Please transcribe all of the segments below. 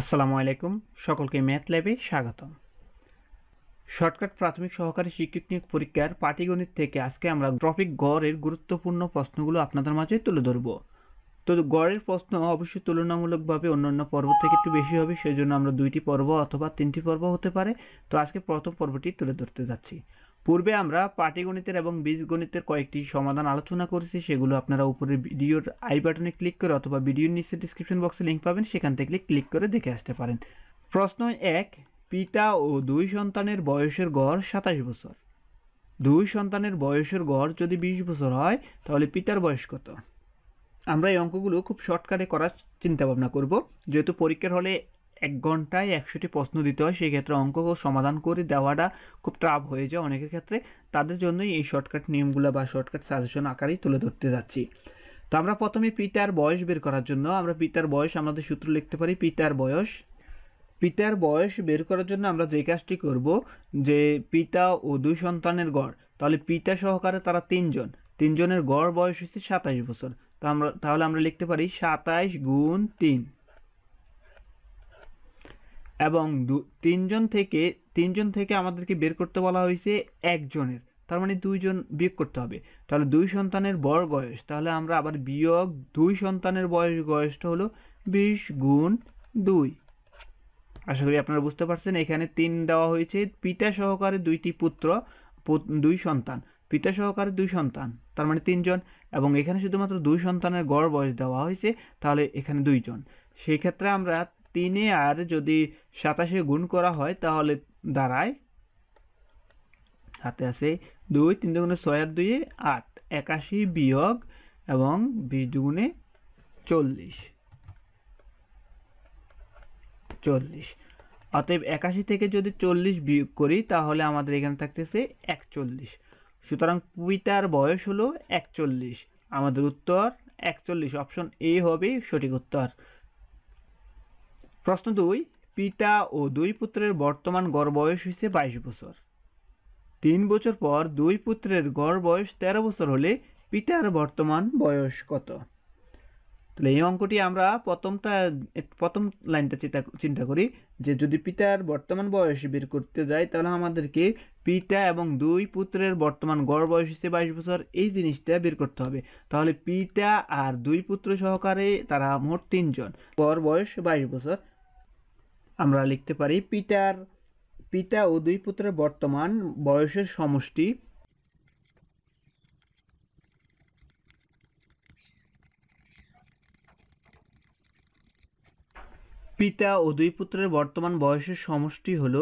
আসসালামু আলাইকুম, সকলকে ম্যাথ ল্যাবে স্বাগতম। শর্টকাট প্রাথমিক সহকারী শিক্ষক নিয়োগ পরীক্ষার পাটিগণিত থেকে আজকে আমরা টপিক গড়ের গুরুত্বপূর্ণ প্রশ্নগুলো আপনাদের মাঝে তুলে ধরব। তো গড়ের প্রশ্ন অবশ্যই তুলনামূলকভাবে অন্যান্য পর্ব থেকে একটু বেশি হবে, সেজন্য আমরা দুইটি পর্ব অথবা তিনটি পর্ব হতে পারে। তো আজকে প্রথম পর্বটি তুলে ধরতে যাচ্ছি। পূর্বে আমরা পাটিগণিতের এবং বীজগণিতের কয়েকটি সমাধান আলোচনা করেছি, সেগুলো আপনারা উপরের ভিডিওর আই বাটনে ক্লিক করে অথবা ভিডিওর নিচে ডিসক্রিপশন বক্সে লিঙ্ক পাবেন, সেখান থেকে ক্লিক করে দেখে আসতে পারেন। প্রশ্ন এক, পিতা ও দুই সন্তানের বয়সের গড় সাতাশ বছর। দুই সন্তানের বয়সের গড় যদি বিশ বছর হয়, তাহলে পিতার বয়স কত? আমরা এই অঙ্কগুলো খুব শর্টকাটে করার চিন্তা ভাবনা করব। যেহেতু পরীক্ষার হলে এক ঘন্টায় একশোটি প্রশ্ন দিতে হয় সেই ক্ষেত্রে অঙ্ক সমাধান করে দেওয়াটা খুব টাফ হয়ে যায় অনেকের ক্ষেত্রে। তাদের জন্যই এই শর্টকাট নিয়মগুলো বা শর্টকাট সাজেশন আকারেই তুলে ধরতে যাচ্ছি। তো আমরা প্রথমে পিতার বয়স বের করার জন্য, আমরা পিতার বয়স আমাদের সূত্র লিখতে পারি, পিতার বয়স। পিতার বয়স বের করার জন্য আমরা যে কাজটি করব, যে পিতা ও দুই সন্তানের গড়। তাহলে পিতা সহকারে তারা তিনজন। তিনজনের গড় বয়স হচ্ছে সাতাইশ বছর। তো আমরা, তাহলে আমরা লিখতে পারি সাতাইশ গুণ তিন। এবং তিনজন থেকে তিনজন থেকে আমাদেরকে বের করতে বলা হয়েছে একজনের। তার মানে দুইজন বিয়োগ করতে হবে। তাহলে দুই সন্তানের বড় বয়স। তাহলে আমরা আবার বিয়োগ দুই সন্তানের বয়স, বয়সটা হলো বিশ গুণ দুই। আশা করি আপনারা বুঝতে পারছেন, এখানে তিন দেওয়া হয়েছে। পিতা সহকারে দুইটি পুত্র দুই সন্তান। পিতা সহকারে দুই সন্তান, তার মানে তিনজন। এবং এখানে শুধুমাত্র দুই সন্তানের গড় বয়স দেওয়া হয়েছে, তাহলে এখানে দুইজন। সেই ক্ষেত্রে আমরা তিনে আর যদি সাতাশে গুণ করা হয়, তাহলে দাঁড়ায়। হাতে আছে দুই, তিন দুগুণে ছয় আর দুইয়ে আট। একাশি বিয়োগ এবং বিশ দুগুণে চল্লিশ। চল্লিশ। অতএব একাশি থেকে যদি চল্লিশ বিয়োগ করি, তাহলে আমাদের এখানে থাকতেছে একচল্লিশ। সুতরাং পিতার বয়স হলো একচল্লিশ। আমাদের উত্তর একচল্লিশ। অপশন এ হবে সঠিক উত্তর। প্রশ্ন দুই, পিতা ও দুই পুত্রের বর্তমান গড় বয়স হয়েছে বাইশ বছর। তিন বছর পর দুই পুত্রের গড় বয়স তেরো বছর হলে পিতার বর্তমান বয়স কত? তাহলে এই অঙ্কটি আমরা প্রথমটা প্রথম লাইনটা চিন্তা চিন্তা করি যে যদি পিতার বর্তমান বয়স বের করতে যাই তাহলে আমাদেরকে পিতা এবং দুই পুত্রের বর্তমান গড় বয়স হিসেবে বাইশ বছর, এই জিনিসটা বের করতে হবে। তাহলে পিতা আর দুই পুত্র সহকারে তারা মোট তিনজন, গড় বয়স বাইশ বছর। আমরা লিখতে পারি, পিতার, পিতা ও দুই পুত্রের বর্তমান বয়সের সমষ্টি। পিতা ও দুই পুত্রের বর্তমান বয়সের সমষ্টি হল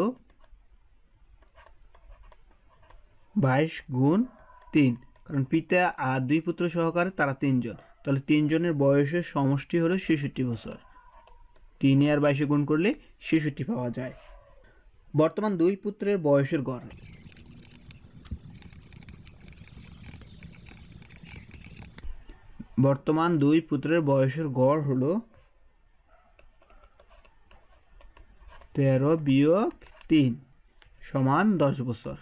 বাইশ গুণ তিন। কারণ পিতা আর দুই পুত্র সহকারে তারা তিনজন। তাহলে তিনজনের বয়সের সমষ্টি হলো ছেষট্টি বছর। তিনে আর বাইশে গুণ করলে ছেষট্টি পাওয়া যায়। বর্তমান দুই পুত্রের বয়সের গড়। বর্তমান দুই পুত্রের বয়সের গড় হলো তেরো বিয়োগ তিন সমান দশ বছর।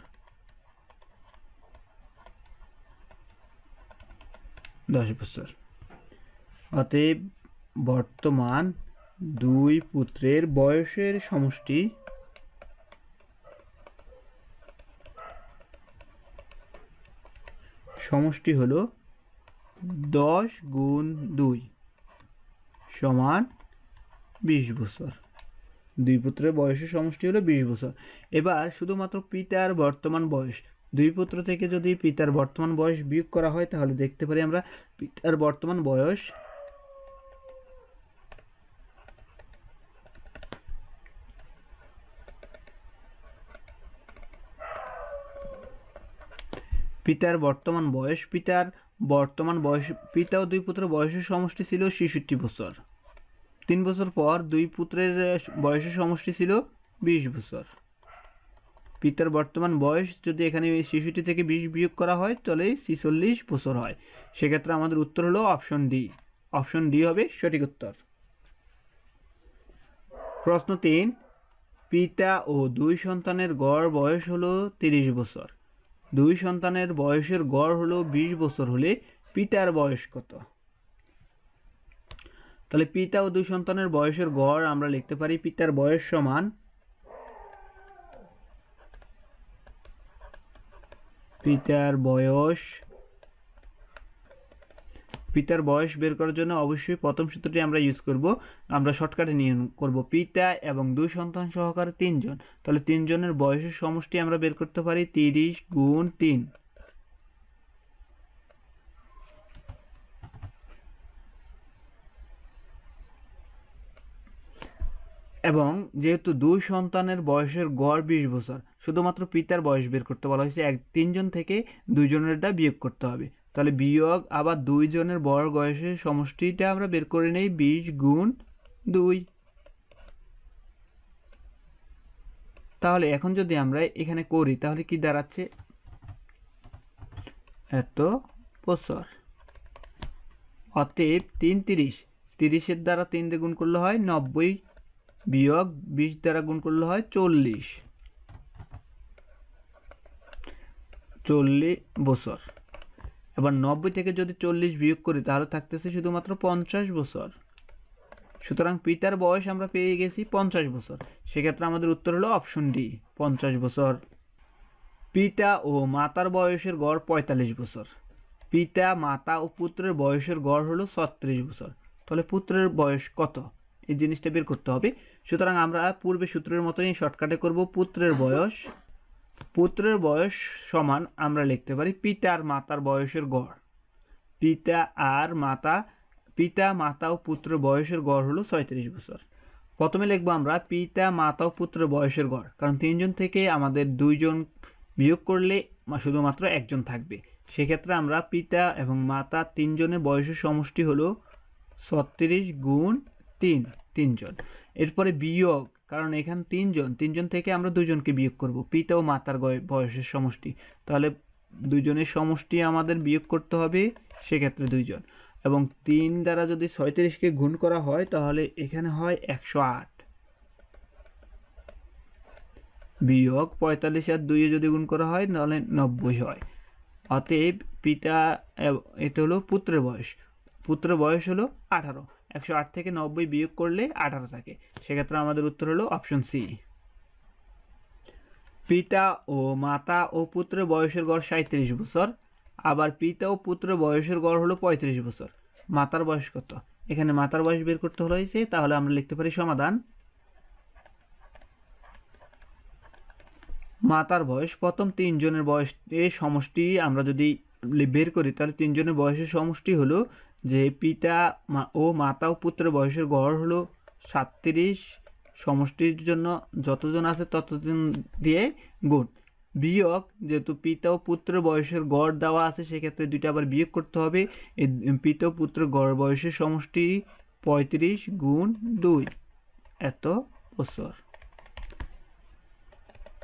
দশ বছর। অতএব বর্তমান দুই পুত্রের বয়সের সমষ্টি। সমষ্টি হলো দশ গুণ দুই সমান বিশ বছর। দুই পুত্রের বয়সের সমষ্টি হলো বিশ বছর। এবার শুধুমাত্র পিতার বর্তমান বয়স। দুই পুত্র থেকে যদি পিতার বর্তমান বয়স বিয়োগ করা হয়, তাহলে দেখতে পারি আমরা পিতার বর্তমান বয়স পিতার বর্তমান বয়স, পিতার বর্তমান বয়স, পিতা ও দুই পুত্রের বয়সের সমষ্টি ছিল ছেষট্টি বছর। তিন বছর পর দুই পুত্রের বয়সের সমষ্টি ছিল বিশ বছর। পিতার বর্তমান বয়স যদি এখানে শিশুটি থেকে বিশ বিয়োগ করা হয়, তাহলে ছিচল্লিশ বছর হয়। সেক্ষেত্রে আমাদের উত্তর হলো অপশন ডি অপশন ডি হবে সঠিক উত্তর। প্রশ্ন তিন, পিতা ও দুই সন্তানের গড় বয়স হলো তিরিশ বছর। দুই সন্তানের বয়সের গড় হলো বিশ বছর হলে পিতার বয়স কত? তাহলে পিতা ও দুই সন্তানের বয়সের গড় আমরা লিখতে পারি পিতার বয়স সমান পিতার বয়স পিতার বয়স বের করার জন্য অবশ্যই প্রথম সূত্রটি আমরা ইউজ করব। আমরা শর্টকাটে নিয়ে করব পিতা এবং দুই সন্তান সহকারে তিনজন। তাহলে তিনজনের বয়সের সমষ্টি আমরা বের করতে পারি তিরিশ গুণ তিন। এবং যেহেতু দুই সন্তানের বয়সের গড় বিশ বছর, শুধুমাত্র পিতার বয়স বের করতে বলা হয়েছে, এক তিনজন থেকে দুইজনেরটা বিয়োগ করতে হবে। তাহলে বিয়োগ আবার দুইজনের বড় বয়সের সমষ্টিটা আমরা বের করে নেই, বিশ গুণ দুই। তাহলে এখন যদি আমরা এখানে করি, তাহলে কি দাঁড়াচ্ছে? এত বছর। অতএব তিন তিরিশ, তিরিশের দ্বারা তিন দিয়ে গুণ করলে হয় নব্বই, বিয়োগ বিশ দ্বারা গুণ করলে হয় চল্লিশ। চল্লিশ বছর। এবার নব্বই থেকে যদি চল্লিশ বিয়োগ করি, তাহলে থাকতেছে শুধুমাত্র পঞ্চাশ বছর। সুতরাং পিতার বয়স আমরা পেয়ে গেছি পঞ্চাশ বছর। সেক্ষেত্রে আমাদের উত্তর হলো অপশন ডি পঞ্চাশ বছর। পিতা ও মাতার বয়সের গড় পঁয়তাল্লিশ বছর। পিতা, মাতা ও পুত্রের বয়সের গড় হলো ছত্রিশ বছর। তাহলে পুত্রের বয়স কত? এই জিনিসটা বের করতে হবে। সুতরাং আমরা পূর্বে সূত্রের মতোই শর্টকাটে করব, পুত্রের বয়স পুত্রের বয়স সমান আমরা লিখতে পারি পিতা আর মাতার বয়সের গড়। পিতা আর মাতা, পিতা, মাতা ও পুত্র বয়সের গড় হলো ছয়ত্রিশ বছর। প্রথমে লিখব আমরা পিতা, মাতা ও পুত্র বয়সের গড়, কারণ তিনজন থেকে আমাদের দুইজন বিয়োগ করলে শুধুমাত্র একজন থাকবে। সেক্ষেত্রে আমরা পিতা এবং মাতা তিনজনের বয়সের সমষ্টি হলো ছত্রিশ গুণ তিন, তিনজন। এরপরে বিয়োগ কারণ এখানে তিনজন তিনজন থেকে আমরা দুজনকে বিয়োগ করব, পিতা ও মাতার বয়সের সমষ্টি। তাহলে দুজনের সমষ্টি আমাদের বিয়োগ করতে হবে সেক্ষেত্রে দুইজন। এবং তিন দ্বারা যদি ছয়ত্রিশকে গুণ করা হয়, তাহলে এখানে হয় একশো আট। বিয়োগ পঁয়তাল্লিশ আর দুইয়ে যদি গুণ করা হয়, তাহলে নব্বই হয়। অতএব পিতা এটা হলো পুত্রের বয়স। পুত্রের বয়স হলো আঠারো। একশো আট থেকে নব্বই বিয়োগ করলে আঠারো থাকে। সেক্ষেত্রে আমাদের উত্তর হলো অপশন সি পিতা ও মাতা ও পুত্রের বয়সের গড় সাঁত্রিশ বছর, আবার পিতা ও পুত্রের বয়সের গড় হলো পঁয়ত্রিশ বছর। মাতার বয়স কত? এখানে মাতার বয়স বের করতে হয়েছে তাহলে আমরা লিখতে পারি সমাধান। মাতার বয়স, প্রথম তিনজনের বয়স সমষ্টি আমরা যদি বের করি, তাহলে তিনজনের বয়সের সমষ্টি হলো যে পিতা ও মাতা ও পুত্রের বয়সের গড় হলো সাতত্রিশ, সমষ্টির জন্য যতজন আছে ততজন দিয়ে গুণ। বিয়োগ, যেহেতু পিতা ও পুত্রের বয়সের গড় দেওয়া আছে, সেক্ষেত্রে দুইটা আবার বিয়োগ করতে হবে। পিতা ও পুত্রের গড় বয়সের সমষ্টি পঁয়ত্রিশ গুণ দুই। এত বছর।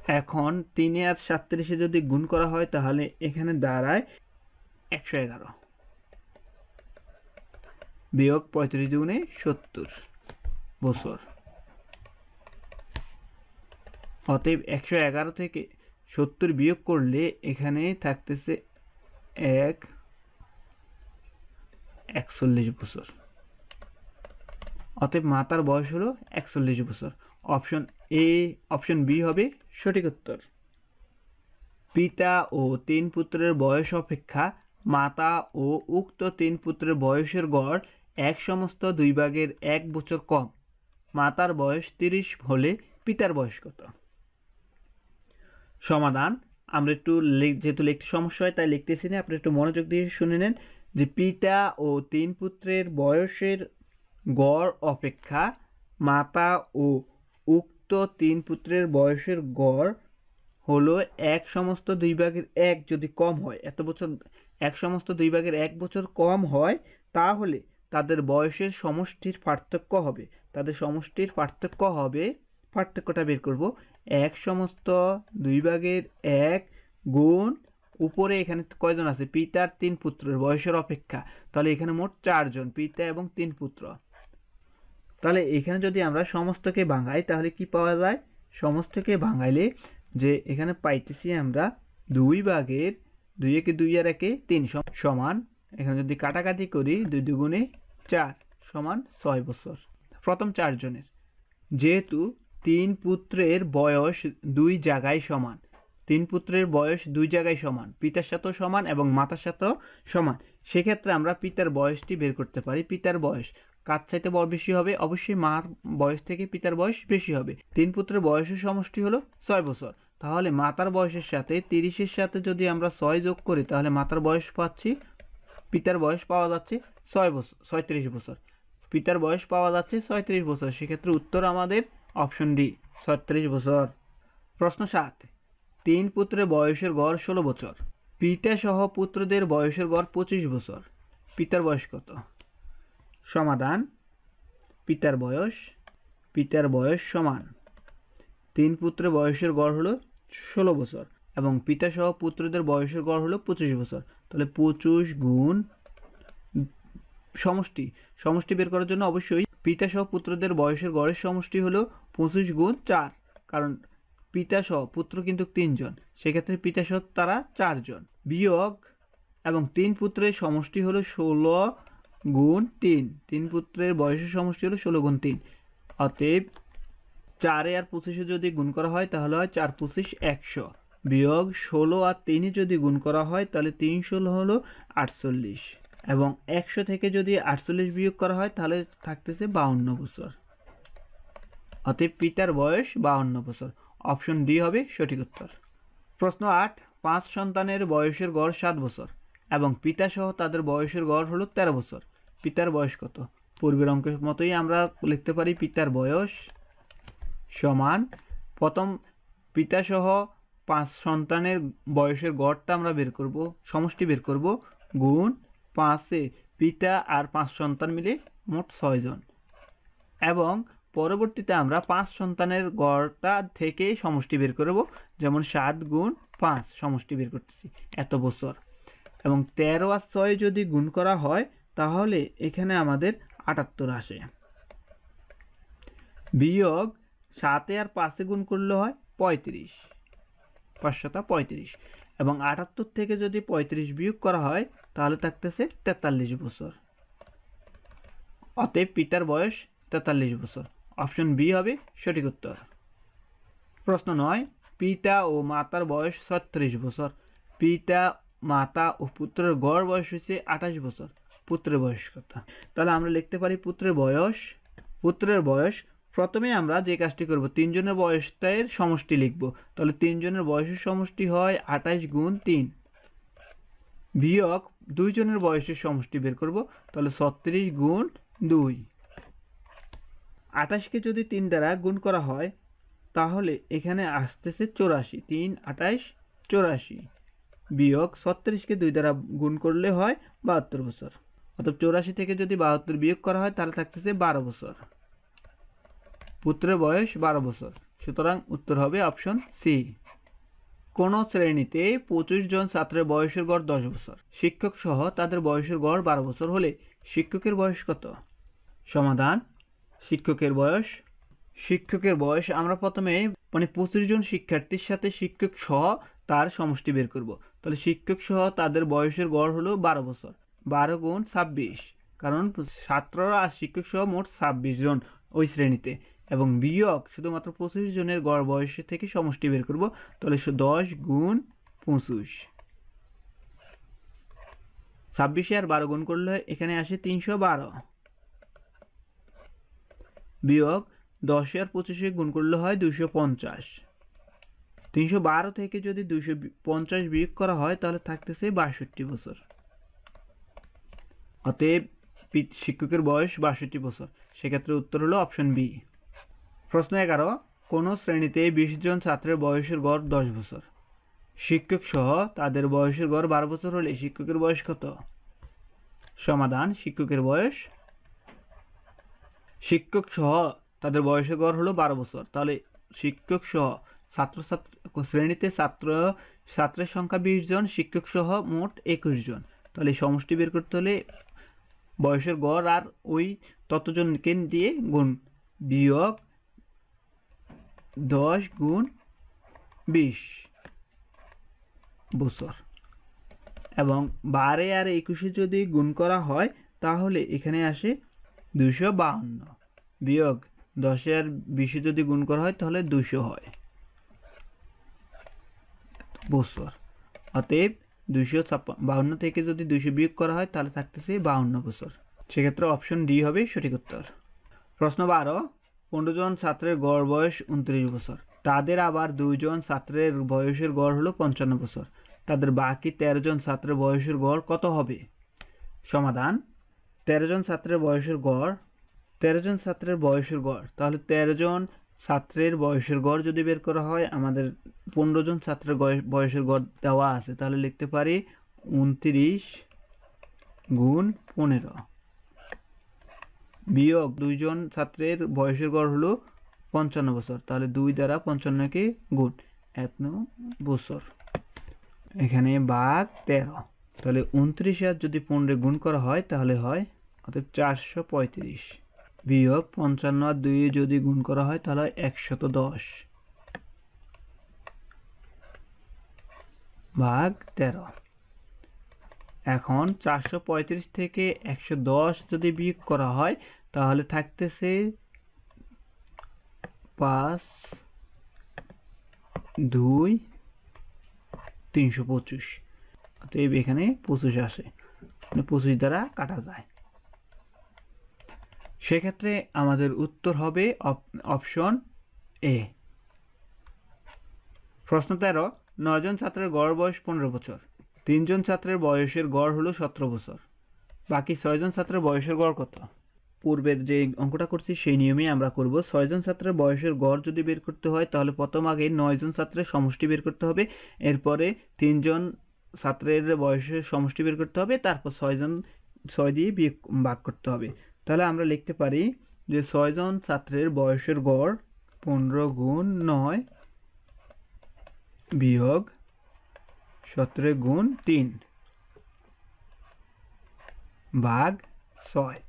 এখন তিনে আর সাতত্রিশে যদি গুণ করা হয়, তাহলে এখানে দাঁড়ায় একশো এগারো। বিয়োগ পঁয়ত্রিশ দুগুণে সত্তর বছর। অতএব একশো এগারো থেকে সত্তর বিয়োগ করলে এখানে থাকতেছে এক একচল্লিশ বছর। অতএব মাতার বয়স হলো একচল্লিশ বছর। অপশন এ, অপশন বি হবে সঠিক উত্তর। পিতা ও তিন পুত্রের বয়স অপেক্ষা মাতা ও উক্ত তিন পুত্রের বয়সের গড় এক সমস্ত দুই ভাগের এক বছর কম। মাতার বয়স তিরিশ হলে পিতার বয়স কত? সমাধান। আমরা একটু যেহেতু লিখতে সমস্যা হয়, তাই লিখতেছি না। আপনি একটু মনোযোগ দিয়ে শুনে নেন যে পিতা ও তিন পুত্রের বয়সের গড় অপেক্ষা মাতা ও উক্ত তিন পুত্রের বয়সের গড় হলো এক সমস্ত দুই ভাগের এক যদি কম হয়, এত বছর এক সমস্ত দুই ভাগের এক বছর কম হয়, তাহলে তাদের বয়সের সমষ্টির পার্থক্য হবে। তাদের সমষ্টির পার্থক্য হবে, পার্থক্যটা বের করব, এক সমস্ত দুই ভাগের এক গুণ উপরে এখানে কয়জন আছে? পিতার তিন পুত্রের বয়সের অপেক্ষা। তাহলে এখানে মোট চারজন, পিতা এবং তিন পুত্র। তাহলে এখানে যদি আমরা সমস্তকে ভাঙাই, তাহলে কি পাওয়া যায়? সমস্তকে ভাঙাইলে যে এখানে পাইতেছি আমরা দুই ভাগের দুই একে দুই আর একে তিন সমান, এখানে যদি কাটাকাটি করি দুই দুগুণে চার সমান ছয় বছর। প্রথম চারজনের যেহেতু তিন পুত্রের বয়স দুই জায়গায় সমান, তিন পুত্রের বয়স দুই জায়গায় সমান, পিতার সাথেও সমান এবং মাতার সাথেও সমান, সেক্ষেত্রে আমরা পিতার বয়সটি বের করতে পারি। পিতার বয়স কার চাইতে বড় বেশি হবে? অবশ্যই মার বয়স থেকে পিতার বয়স বেশি হবে। তিন পুত্রের বয়সের সমষ্টি হলো ছয় বছর। তাহলে মাতার বয়সের সাথে তিরিশের সাথে যদি আমরা ছয় যোগ করি, তাহলে মাতার বয়স পাচ্ছি, পিতার বয়স পাওয়া যাচ্ছে ছয় বছর, ছয়ত্রিশ বছর। পিতার বয়স পাওয়া যাচ্ছে ছয়ত্রিশ বছর, সেক্ষেত্রে উত্তর আমাদের অপশন ডি ছত্রিশ বছর। প্রশ্ন সাত, তিন পুত্রের বয়সের গড় ষোলো বছর, পিতা সহ পুত্রদের বয়সের গড় পঁচিশ বছর, পিতার বয়স কত? সমাধান, পিতার বয়স পিতার বয়স সমান। তিন পুত্রের বয়সের গড় হলো ষোলো বছর এবং পিতা সহ পুত্রদের বয়সের গড় হলো পঁচিশ বছর। তাহলে পঁচিশ গুণ সমষ্টি। সমষ্টি বের করার জন্য অবশ্যই পিতা সহ পুত্রদের বয়সের গড়ের সমষ্টি হলো পঁচিশ গুণ চার। কারণ পিতা সহ পুত্র কিন্তু তিনজন, সেক্ষেত্রে পিতা সহ তারা চারজন। বিয়োগ এবং তিন পুত্রের সমষ্টি হলো ষোলো গুণ তিন। তিন পুত্রের বয়সের সমষ্টি হলো ষোলো গুণ তিন। অতএব চারে আর পঁচিশে যদি গুণ করা হয়, তাহলে হয় চার পঁচিশ একশো। বিয়োগ ষোলো আর তিনই যদি গুণ করা হয়, তাহলে তিন ষোলো হলো আটচল্লিশ। এবং একশো থেকে যদি আটচল্লিশ বিয়োগ করা হয়, তাহলে থাকতেছে বাউন্ন বছর। অতএব পিতার বয়স বাউন্ন বছর। অপশন ডি হবে সঠিক উত্তর। প্রশ্ন আট, পাঁচ সন্তানের বয়সের গড় সাত বছর এবং পিতা সহ তাদের বয়সের গড় হলো তেরো বছর। পিতার বয়স কত? পূর্বের অঙ্কের মতোই আমরা লিখতে পারি পিতার বয়স সমান। প্রথম পিতা সহ পাঁচ সন্তানের বয়সের গড়টা আমরা বের করব, সমষ্টি বের করব, গুণ পাঁচে পিতা আর পাঁচ সন্তান মিলে মোট ছয়জন এবং পরবর্তীতে আমরা পাঁচ সন্তানের গড়টা থেকে সমষ্টি বের করব, যেমন সাত গুণ পাঁচ সমষ্টি বের করতেছি এত বছর। এবং তেরো আর ছয় যদি গুণ করা হয়, তাহলে এখানে আমাদের আটাত্তর আসে। বিয়োগ সাতে আর পাঁচে গুণ করলে হয় পঁয়ত্রিশ। পাঁচশোটা পঁয়ত্রিশ। এবং আটাত্তর থেকে যদি পঁয়ত্রিশ বিয়োগ করা হয়, তাহলে থাকতেছে তেতাল্লিশ বছর। অতএব পিতার বয়স তেতাল্লিশ বছর। অপশন বি হবে সঠিক উত্তর। প্রশ্ন নয়, পিতা ও মাতার বয়স ছত্রিশ বছর। পিতা, মাতা ও পুত্রের গড় বয়স হচ্ছে আঠাশ বছর। পুত্রের বয়স কত? তাহলে আমরা লিখতে পারি পুত্রের বয়স পুত্রের বয়স প্রথমে আমরা যে কাজটি করব, তিনজনের বয়সটার সমষ্টি লিখব। তাহলে তিনজনের বয়সের সমষ্টি হয় আঠাশ গুণ তিন। বিয়োগ দুইজনের বয়সের সমষ্টি বের করব, তাহলে ছত্রিশ গুণ দুই। আঠাশকে যদি তিন দ্বারা গুণ করা হয়, তাহলে এখানে আসতেছে চৌরাশি। তিন আঠাশ চৌরাশি। বিয়োগ ছত্রিশকে দুই দ্বারা গুণ করলে হয় বাহাত্তর বছর। অর্থাৎ চৌরাশি থেকে যদি বাহাত্তর বিয়োগ করা হয়, তাহলে থাকতেছে বারো বছর। পুত্রের বয়স বারো বছর। সুতরাং উত্তর হবে অপশন সি কোন শ্রেণীতে পঁচিশ জন ছাত্রের বয়সের গড় দশ বছর। শিক্ষক সহ তাদের বয়সের গড় বারো বছর হলে শিক্ষকের বয়স কত? সমাধান, শিক্ষকের বয়স। শিক্ষকের বয়স আমরা প্রথমে মানে পঁচিশ জন শিক্ষার্থীর সাথে শিক্ষক সহ তার সমষ্টি বের করব। তাহলে শিক্ষক সহ তাদের বয়সের গড় হলো বারো বছর। বারো গুণ ছাব্বিশ। কারণ ছাত্ররা আর শিক্ষক সহ মোট ছাব্বিশ জন ওই শ্রেণীতে। এবং বিয়োগ শুধুমাত্র পঁচিশ জনের গড় বয়স থেকে সমষ্টি বের করব, তাহলে দশ গুণ পঁচিশ। ছাব্বিশে আর বারো গুণ করলে এখানে আসে তিনশো বারো। বিয়োগ দশে আর পঁচিশে গুণ করলে হয় দুইশো পঞ্চাশ। তিনশো বারো থেকে যদি দুইশো পঞ্চাশ বিয়োগ করা হয়, তাহলে থাকতেছে বাষট্টি বছর। অতএব শিক্ষকের বয়স বাষট্টি বছর। সেক্ষেত্রে উত্তর হলো অপশন বি। প্রশ্ন এগারো, কোন শ্রেণীতে বিশ জন ছাত্রের বয়সের গড় দশ বছর। শিক্ষক সহ তাদের বয়সের গড় বারো বছর হলে শিক্ষকের বয়স কত? সমাধান, শিক্ষকের বয়স। শিক্ষক সহ তাদের বয়সের গড় হলো বারো বছর। তাহলে শিক্ষক সহ ছাত্র ছাত্র শ্রেণীতে ছাত্র, ছাত্রের সংখ্যা বিশ জন শিক্ষক সহ মোট একুশ জন। তাহলে সমষ্টি বের করতে হলে বয়সের গড় আর ওই ততজনকে দিয়ে গুণ বিয়োগ দশ গুণ বিশ বছর। এবং বারে আর একুশে যদি গুণ করা হয়, তাহলে এখানে আসে দুইশো বাহান্ন। বিয়োগ দশে আর বিশে যদি গুণ করা হয়, তাহলে দুইশো হয়। বছর। অতএব দুইশো বাহান্ন থেকে যদি দুইশো বিয়োগ করা হয়, তাহলে থাকতেছে বাহান্ন বছর। সেক্ষেত্রে অপশন ডি হবে সঠিক উত্তর। প্রশ্ন বারো পনেরো জন ছাত্রের গড় বয়স উনত্রিশ বছর। তাদের আবার দুইজন ছাত্রের বয়সের গড় হলো পঞ্চান্ন বছর। তাদের বাকি তেরো জন ছাত্রের বয়সের গড় কত হবে? সমাধান, তেরো জন ছাত্রের বয়সের গড়, তেরো জন ছাত্রের বয়সের গড়। তাহলে তেরো জন ছাত্রের বয়সের গড় যদি বের করা হয়, আমাদের পনেরো জন ছাত্রের বয়স- বয়সের গড় দেওয়া আছে। তাহলে লিখতে পারি উনত্রিশ গুণ পনেরো। বিয়োগ দুইজন ছাত্রের বয়সের গড় হলো পঞ্চান্ন বছর। তাহলে দুই দ্বারা পঞ্চান্নকে গুণ নং বছর। এখানে বাঘ তেরো। তাহলে উনত্রিশ আর যদি পনেরো গুণ করা হয়, তাহলে হয় অর্থাৎ চারশো পঁয়ত্রিশ। বিয়োগ পঞ্চান্ন আর দুই যদি গুণ করা হয়, তাহলে একশত দশ। ভাগ তেরো। এখন চারশো পঁয়ত্রিশ থেকে একশো দশ যদি বিয়োগ করা হয় তাহলে থাকতেছে পাঁচ, দুই, তিনশো পঁচিশ। অতএব এখানে পঁচিশ আসে। মানে পঁচিশ দ্বারা কাটা যায়। সেক্ষেত্রে আমাদের উত্তর হবে অপশন এ। প্রশ্ন তেরো, নয়জন ছাত্রের গড় বয়স পনেরো বছর। তিনজন ছাত্রের বয়সের গড় হলো সতেরো বছর। বাকি ছয়জন ছাত্রের বয়সের গড় কত? পূর্বের যে অঙ্কটা করছি, সেই নিয়মেই আমরা করব। ছয়জন ছাত্রের বয়সের গড় যদি বের করতে হয়, তাহলে প্রথম আগে নয়জন ছাত্রের সমষ্টি বের করতে হবে। এরপরে তিনজন ছাত্রের বয়সের সমষ্টি বের করতে হবে। তারপর ছয়জন, ছয় দিয়ে বিয়োগ ভাগ করতে হবে। তাহলে আমরা লিখতে পারি যে ছয়জন ছাত্রের বয়সের গড় পনেরো গুণ নয় বিয়োগ সতেরো গুণ তিন ভাগ ছয়।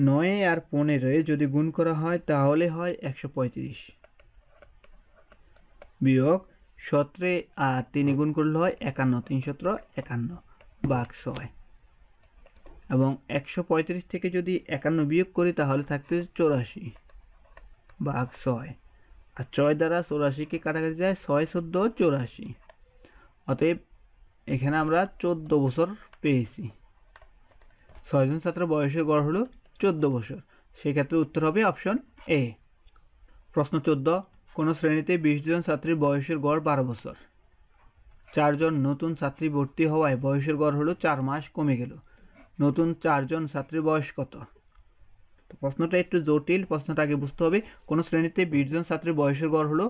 নয় আর পনেরোয় যদি গুণ করা হয়, তাহলে হয় একশো পঁয়ত্রিশ। বিয়োগ সতেরো আর তিনে গুণ করলে হয় একান্ন, তিন সতেরো, একান্ন ভাগ ছয়। এবং একশো পঁয়ত্রিশ থেকে যদি একান্ন বিয়োগ করি, তাহলে থাকতে চৌরাশি ভাগ ছয়। আর ছয় দ্বারা চৌরাশিকে কাটাকাটি যায় ছয় চোদ্দ, চৌরাশি। অতএব এখানে আমরা চোদ্দ বছর পেয়েছি। ছয়জন ছাত্র বয়সের গড় হলো চোদ্দ বছর। সেক্ষেত্রে উত্তর হবে অপশন এ প্রশ্ন চোদ্দ, কোন শ্রেণীতে বিশ জন ছাত্রীর বয়সের গড় বারো বছর? চারজন নতুন ছাত্রী ভর্তি হওয়ায় বয়সের গড় হলো চার মাস কমে গেল। নতুন চারজন ছাত্রীর বয়স কত? প্রশ্নটা একটু জটিল, প্রশ্নটা আগে বুঝতে হবে, কোন শ্রেণীতে বিশ জন ছাত্রীর বয়সের গড় হলো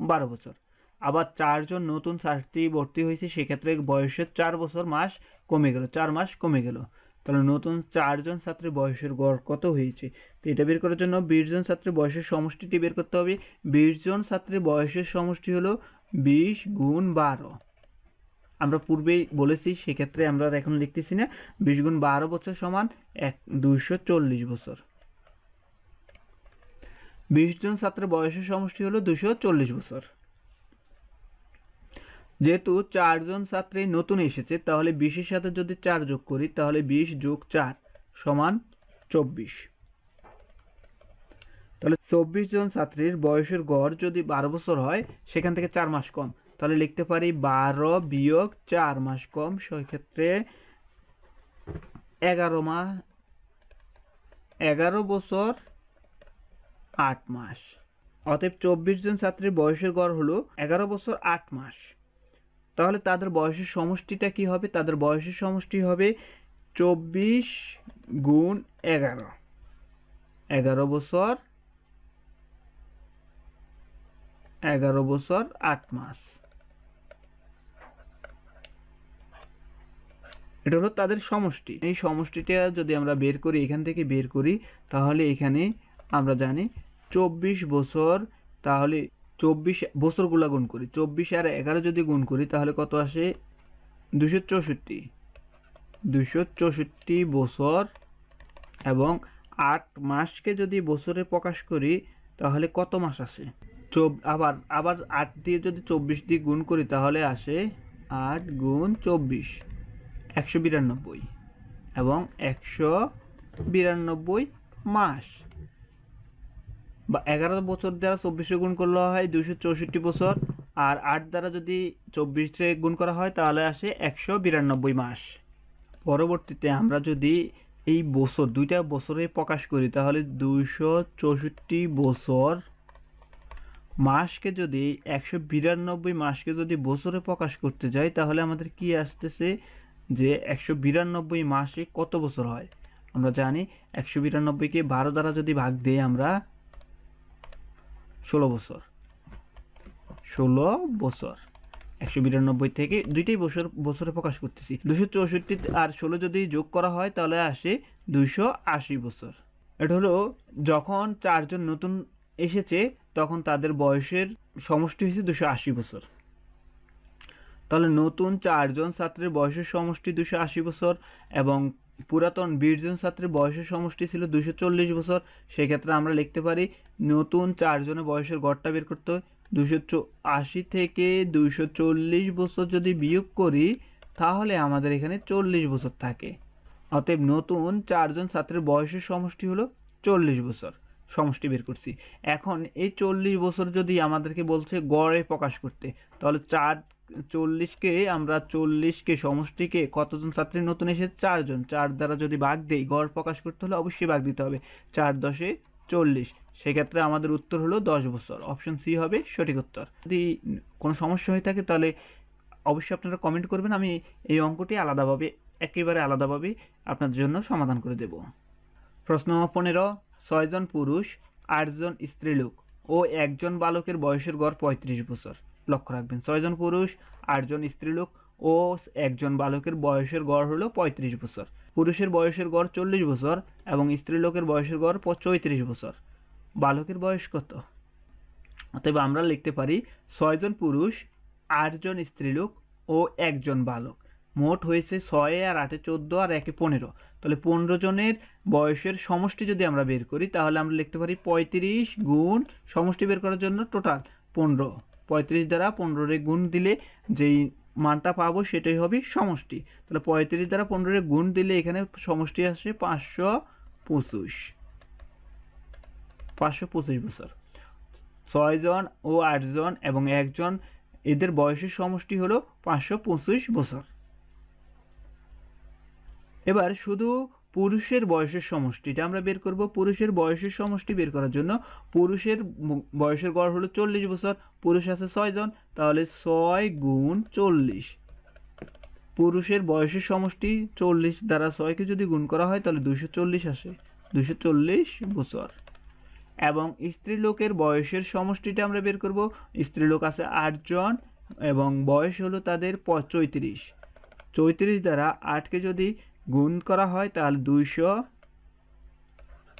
বারো বছর? আবার চারজন নতুন ছাত্রী ভর্তি হয়েছে, সেক্ষেত্রে বয়সের চার বছর মাস কমে গেল, চার মাস কমে গেল। তাহলে নতুন চারজন ছাত্রের বয়সের গড় কত হয়েছে? তো এটা বের করার জন্য বিশ জন ছাত্রের বয়সের সমষ্টিটি বের করতে হবে। বিশ জন ছাত্রের বয়সের সমষ্টি হলো বিশ গুণ বারো। আমরা পূর্বেই বলেছি, সেক্ষেত্রে আমরা এখন লিখতেছি না। বিশ গুণ বারো বছর সমান এক, দুইশো চল্লিশ বছর। বিশ জন ছাত্রের বয়সের সমষ্টি হলো দুইশো চল্লিশ বছর। যেহেতু চারজন ছাত্রী নতুন এসেছে, তাহলে বিশের সাথে যদি চার যোগ করি, তাহলে বিশ যোগ চার সমান চব্বিশ। তাহলে চব্বিশ জন ছাত্রীর বয়সের গড় যদি বারো বছর হয়, সেখান থেকে চার মাস কম। তাহলে লিখতে পারি বারো বিয়োগ চার মাস কম, সেক্ষেত্রে এগারো মাস এগারো বছর আট মাস। অতএব চব্বিশ জন ছাত্রীর বয়সের গড় হলো এগারো বছর আট মাস। তাহলে তাদের বয়সের সমষ্টিটা কি হবে? তাদের বয়সের সমষ্টি হবে চব্বিশ গুণ এগারো। এগারো বছর এগারো বছর আট মাস। এটা হলো তাদের সমষ্টি। এই সমষ্টিটা যদি আমরা বের করি, এখান থেকে বের করি, তাহলে এখানে আমরা জানি চব্বিশ বছর, তাহলে চব্বিশ বছরগুলা গুণ করি। চব্বিশ আর এগারো যদি গুণ করি, তাহলে কত আসে? দুশো চৌষট্টি। দুশো চৌষট্টি বছর এবং আট মাসকে যদি বছরে প্রকাশ করি, তাহলে কত মাস আসে? আবার আবার আট দিয়ে যদি চব্বিশ দিয়ে গুণ করি, তাহলে আসে আট গুণ চব্বিশ, একশো বিরানব্বই এবং একশো বিরানব্বই মাস। বা এগারো বছর দ্বারা চব্বিশে গুণ করলে হয় দুইশো চৌষট্টি বছর, আর আট দ্বারা যদি চব্বিশে গুণ করা হয় তাহলে আসে একশো বিরানব্বই মাস। পরবর্তীতে আমরা যদি এই বছর, দুইটা বছরে প্রকাশ করি, তাহলে দুইশো চৌষট্টি বছর মাসকে যদি, একশো বিরানব্বই মাসকে যদি বছরে প্রকাশ করতে যাই, তাহলে আমাদের কি আসতেছে যে একশো বিরানব্বই মাসে কত বছর হয়? আমরা জানি একশো বিরানব্বইকে বারো দ্বারা যদি ভাগ দিই আমরা ষোলো বছর। ষোলো বছর। একশো বিরানব্বই থেকে দুইটাই বছর, বছরে প্রকাশ করতেছি। দুশো চৌষট্টি আর ষোলো যদি যোগ করা হয়, তাহলে আসে দুইশো আশি বছর। এটা হলো যখন চারজন নতুন এসেছে, তখন তাদের বয়সের সমষ্টি হয়েছে দুশো আশি বছর। তাহলে নতুন চারজন ছাত্রের বয়সের সমষ্টি দুশো আশি বছর এবং পুরাতন বিশ জন ছাত্রের বয়সের সমষ্টি ছিল দুশো চল্লিশ বছর। সেক্ষেত্রে আমরা লিখতে পারি, নতুন চারজনের বয়সের গড়টা বের করতে হয়। দুশো আশি থেকে দুইশো চল্লিশ বছর যদি বিয়োগ করি, তাহলে আমাদের এখানে চল্লিশ বছর থাকে। অতএব নতুন চারজন ছাত্রের বয়সের সমষ্টি হলো চল্লিশ বছর। সমষ্টি বের করছি। এখন এই চল্লিশ বছর যদি আমাদেরকে বলছে গড়ে প্রকাশ করতে, তাহলে চার চল্লিশকে আমরা চল্লিশকে সমষ্টিকে কতজন ছাত্রী? নতুন এসে চারজন। চার দ্বারা যদি ভাগ দেই, গড় প্রকাশ করতে হলে অবশ্যই ভাগ দিতে হবে। চার দশে চল্লিশ। সেক্ষেত্রে আমাদের উত্তর হলো দশ বছর। অপশন সি হবে সঠিক উত্তর। যদি কোনো সমস্যা হয়ে থাকে তাহলে অবশ্যই আপনারা কমেন্ট করবেন। আমি এই অঙ্কটি আলাদাভাবে, একেবারে আলাদাভাবে আপনাদের জন্য সমাধান করে দেব। প্রশ্ন পনেরো, ছয়জন পুরুষ, আটজন স্ত্রীলোক ও একজন বালকের বয়সের গড় পঁয়ত্রিশ বছর। লক্ষ্য রাখবেন। ছয়জন পুরুষ, আটজন স্ত্রীলোক ও একজন বালকের বয়সের গড় হলো পঁয়ত্রিশ বছর। পুরুষের বয়সের গড় চল্লিশ বছর এবং স্ত্রীলোকের বয়সের গড় চৌত্রিশ বছর। বালকের বয়স কত? অতএব আমরা লিখতে পারি, ছয়জন পুরুষ, আটজন স্ত্রীলোক ও একজন বালক। মোট হয়েছে ছয় আর আটে চোদ্দ আর একে পনেরো। তাহলে পনেরো জনের বয়সের সমষ্টি যদি আমরা বের করি, তাহলে আমরা লিখতে পারি পঁয়ত্রিশ গুণ সমষ্টি বের করার জন্য টোটাল পনেরো। পঁয়ত্রিশ দ্বারা পনেরোরে গুণ দিলে যেই মানটা পাবো সেটাই হবে সমষ্টি। তাহলে পঁয়ত্রিশ দ্বারা পনেরোরে গুণ দিলে এখানে সমষ্টি আসে পাঁচশো পঁচিশ। পাঁচশো পঁচিশ বছর। ছয়জন ও আটজন এবং একজন এদের বয়সের সমষ্টি হলো পাঁচশো পঁচিশ বছর। এবার শুধু পুরুষের বয়সের সমষ্টিটা আমরা বের করব। পুরুষের বয়সের সমষ্টি বের করার জন্য পুরুষের বয়সের গড় হলো চল্লিশ বছর, পুরুষ আছে ছয় জন, তাহলে ছয় গুণ চল্লিশ। পুরুষের বয়সের সমষ্টি চল্লিশ দ্বারা ছয়কে যদি গুণ করা হয়, তাহলে দুইশো চল্লিশ আসে। দুইশো চল্লিশ বছর। এবং স্ত্রীলোকের বয়সের সমষ্টিটা আমরা বের করব। স্ত্রীলোক আছে আটজন এবং বয়স হলো তাদের চৌত্রিশ চৌত্রিশ দ্বারা আটকে যদি গুণ করা হয়, তাহলে দুইশো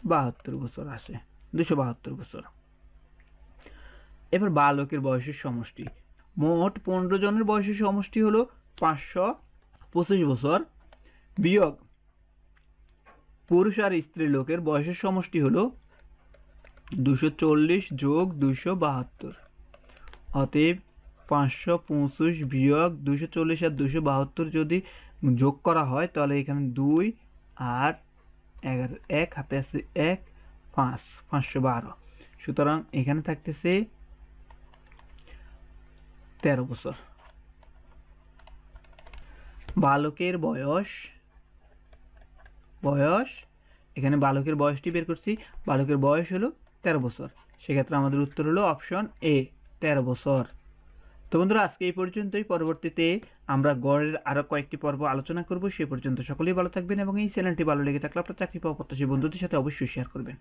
বাহাত্তর বছর আসে। দুইশো বাহাত্তর বছর। এবার বালকের বয়সের সমষ্টি। মোট পনেরো জনের বয়সের সমষ্টি হলো পাঁচশো পঁচিশ বছর। বিয়োগ পুরুষ আর স্ত্রী লোকের বয়সের সমষ্টি হলো দুশো চল্লিশ যোগ দুইশো বাহাত্তর। অতএব পাঁচশো পঁচিশ বিয়োগ দুশো চল্লিশ আর দুশো বাহাত্তর যদি যোগ করা হয়, তাহলে এখানে দুই আর এগারো, এক, হাতে আছে এক, পাঁচ, পাঁচশো বারো। সুতরাং এখানে থাকতেছে তেরো বছর। বালকের বয়স বয়স, এখানে বালকের বয়সটি বের করছি, বালকের বয়স হলো তেরো বছর। সেক্ষেত্রে আমাদের উত্তর হলো অপশন এ তেরো বছর। তো বন্ধুরা, আজকে এই পর্যন্তই। পরবর্তীতে আমরা গড়ের আরও কয়েকটি পর্ব আলোচনা করব। সে পর্যন্ত সকলেই ভালো থাকবেন এবং এই চ্যানেলটি ভালো লেগে থাকলে আপনার চাকরি পাওয়া প্রত্যাশী বন্ধুদের সাথে অবশ্যই শেয়ার করবেন।